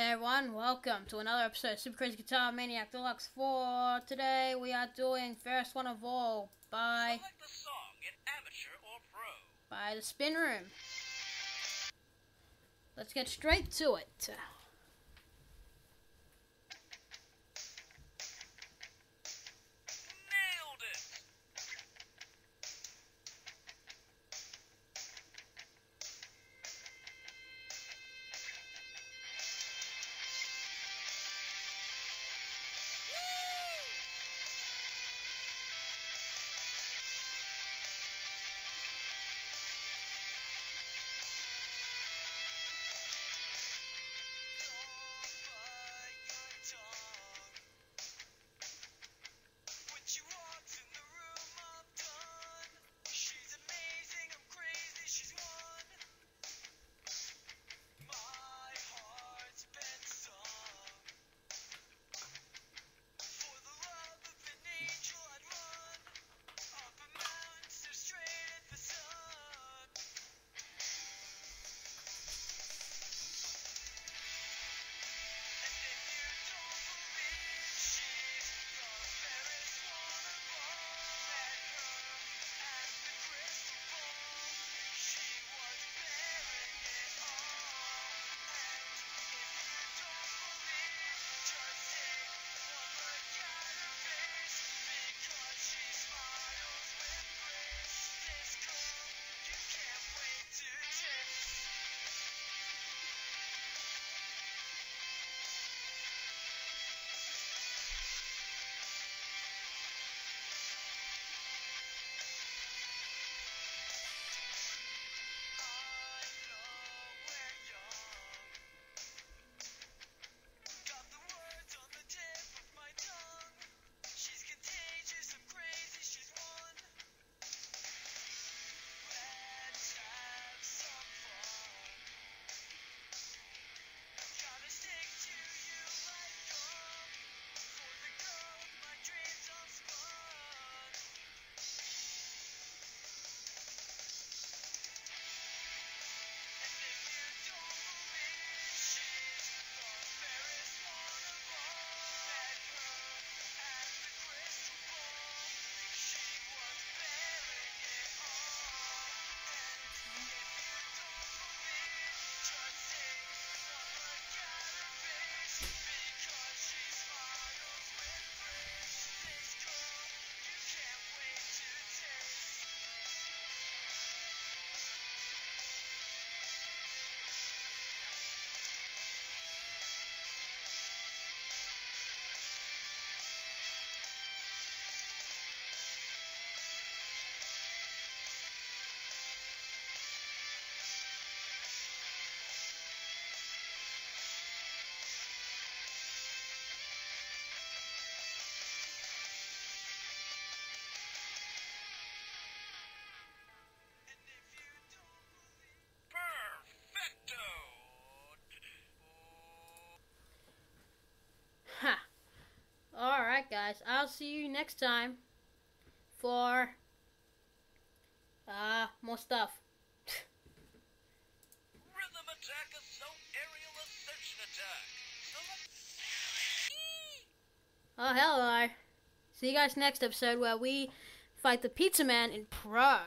Hey everyone, welcome to another episode of Super Crazy Guitar Maniac Deluxe 4. Today we are doing Fairest One of All by, the song in amateur or pro. by The Spin Room. Let's get straight to it. Guys, I'll see you next time for uh more stuff. Rhythm attack assault aerial ascension attack. Oh hello. See you guys next episode where we fight the Pizza Man in Pro.